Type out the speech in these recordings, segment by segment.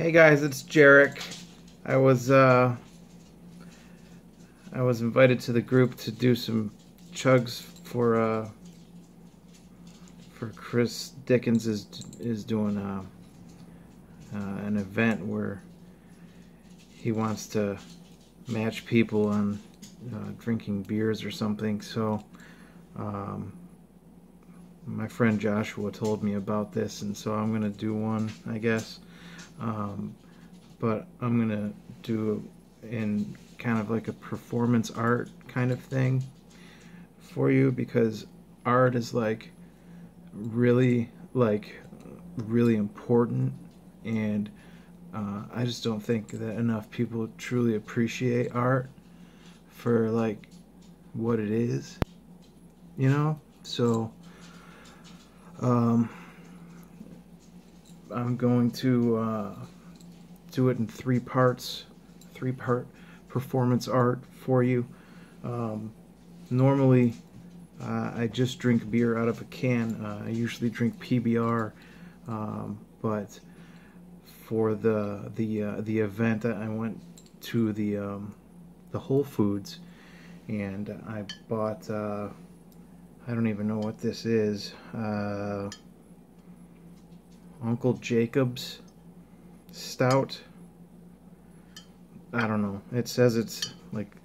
Hey guys, it's Ja'eric. I was uh, I was invited to the group to do some chugs for uh, for Chris Dickens is is doing uh, uh, an event where he wants to match people on uh, drinking beers or something. So um, my friend Joshua told me about this, and so I'm gonna do one, I guess. Um, but I'm gonna do in kind of like a performance art kind of thing for you because art is like really like really important and uh, I just don't think that enough people truly appreciate art for like what it is you know? So um, I'm going to uh, do it in three parts, three part performance art for you. Um, normally, uh, I just drink beer out of a can. Uh, I usually drink PBR, um, but for the the uh, the event, I went to the um, the Whole Foods, and I bought. Uh, I don't even know what this is. Uncle Jacob's stout. I don't know. It says it's like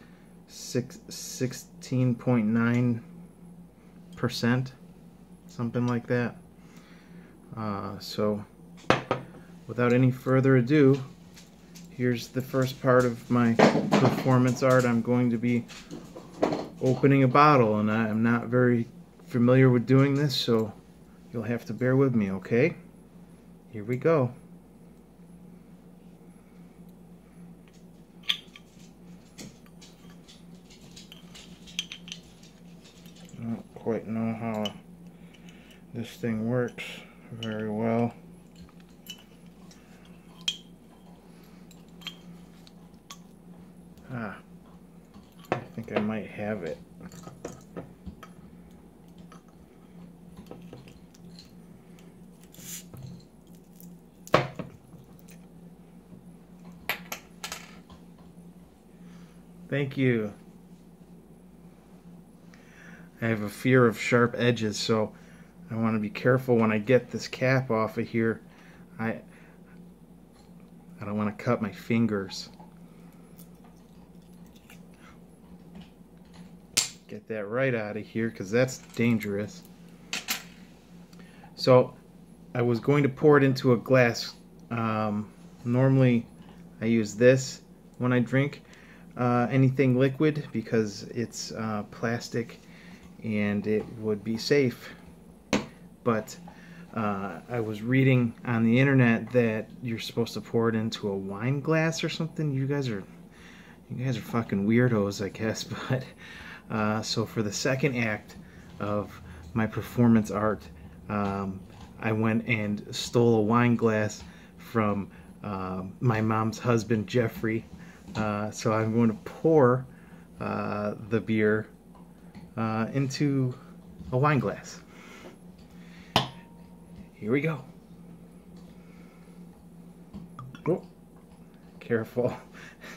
six sixteen point nine percent, something like that. Uh, so, without any further ado, here's the first part of my performance art. I'm going to be opening a bottle, and I'm not very familiar with doing this, so you'll have to bear with me, okay? Here we go. I don't quite know how this thing works very well. Ah, I think I might have it. Thank you. I have a fear of sharp edges, so I want to be careful when I get this cap off of here. I I don't want to cut my fingers. Get that right out of here because that's dangerous. So I was going to pour it into a glass. Um, normally I use this when I drink uh, anything liquid because it's uh, plastic and it would be safe. But uh, I was reading on the internet that you're supposed to pour it into a wine glass or something. You guys are, you guys are fucking weirdos, I guess. But uh, so for the second act of my performance art, um, I went and stole a wine glass from uh, my mom's husband, Jeffrey, uh, so I'm going to pour uh, the beer uh, into a wine glass. Here we go. Oh, careful.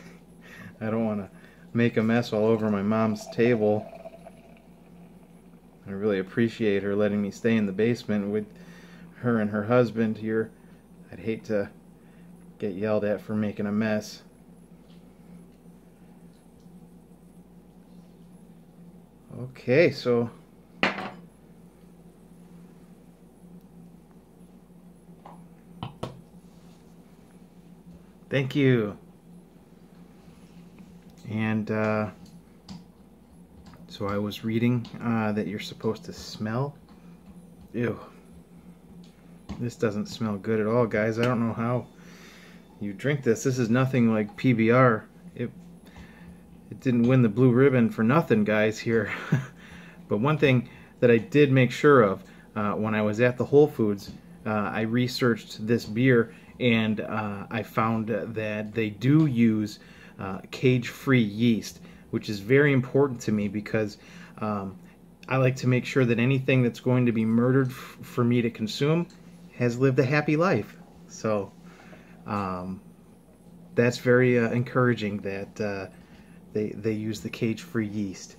I don't want to make a mess all over my mom's table. I really appreciate her letting me stay in the basement with her and her husband here. I'd hate to get yelled at for making a mess. Okay, so thank you. And uh, so I was reading uh, that you're supposed to smell. Ew. This doesn't smell good at all, guys. I don't know how you drink this. This is nothing like PBR. It it didn't win the blue ribbon for nothing, guys, here. but one thing that I did make sure of uh, when I was at the Whole Foods, uh, I researched this beer and uh, I found that they do use uh, cage-free yeast, which is very important to me because um, I like to make sure that anything that's going to be murdered for me to consume has lived a happy life. So um, that's very uh, encouraging that uh, they they use the cage-free yeast.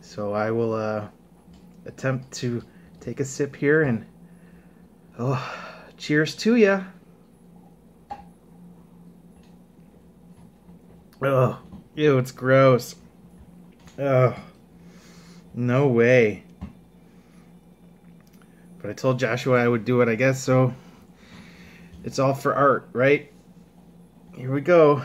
So I will uh, attempt to take a sip here and oh, cheers to ya. Oh, ew, it's gross. Oh, no way. But I told Joshua I would do it, I guess, so it's all for art, right? Here we go.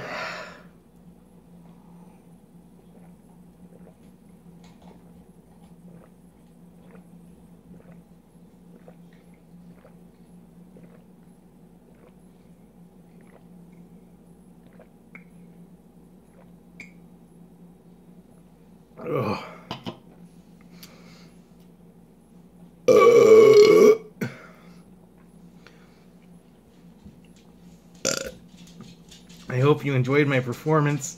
Ugh. I hope you enjoyed my performance.